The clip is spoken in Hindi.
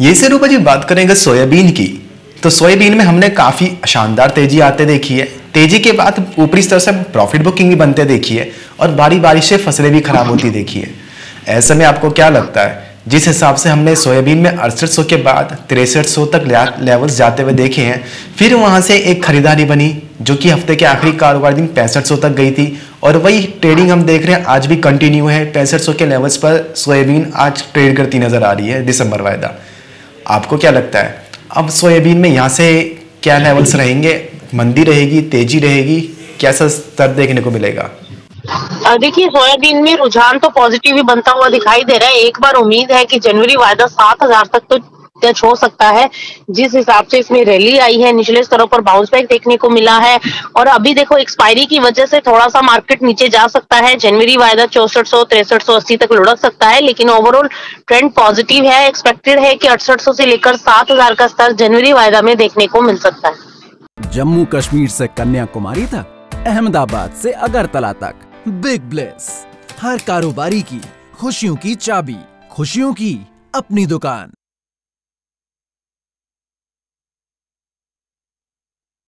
ये से रूपा जी बात करेंगे सोयाबीन की तो सोयाबीन में हमने काफ़ी शानदार तेज़ी आते देखी है। तेज़ी के बाद ऊपरी स्तर से प्रॉफिट बुकिंग भी बनते देखी है और बारी बारी से फ़सलें भी खराब होती देखी है। ऐसे में आपको क्या लगता है, जिस हिसाब से हमने सोयाबीन में अड़सठ सौ के बाद तिरसठ सौ तक लेवल्स जाते हुए देखे हैं, फिर वहाँ से एक खरीदारी बनी, जो कि हफ़्ते के आखिरी कारोबार दिन पैंसठ सौ तक गई थी। और वही ट्रेडिंग हम देख रहे हैं, आज भी कंटिन्यू है। पैंसठ सौ के लेवल्स पर सोयाबीन आज ट्रेड करती नज़र आ रही है, दिसंबर वायदा। आपको क्या लगता है? अब सोयाबीन में यहाँ से क्या लेवल्स रहेंगे? मंदी रहेगी तेज़ी रहेगी? कैसा स्तर देखने को मिलेगा? देखिए सोयाबीन में रुझान तो पॉजिटिव ही बनता हुआ दिखाई दे रहा है। एक बार उम्मीद है कि जनवरी वायदा सात हज़ार तक तो टच हो सकता है। जिस हिसाब से इसमें रैली आई है, निचले स्तरों पर बाउंस बैक देखने को मिला है। और अभी देखो एक्सपायरी की वजह से थोड़ा सा मार्केट नीचे जा सकता है। जनवरी वायदा चौसठ सौ, तिरसठ सौ अस्सी तक लुढ़क सकता है, लेकिन ओवरऑल ट्रेंड पॉजिटिव है। एक्सपेक्टेड है कि अड़सठ सौ से लेकर सात हज़ार का स्तर जनवरी वायदा में देखने को मिल सकता है। जम्मू कश्मीर से कन्याकुमारी तक, अहमदाबाद से अगरतला तक। बिग ब्लेस हर कारोबारी की खुशियों की चाबी, खुशियों की अपनी दुकान।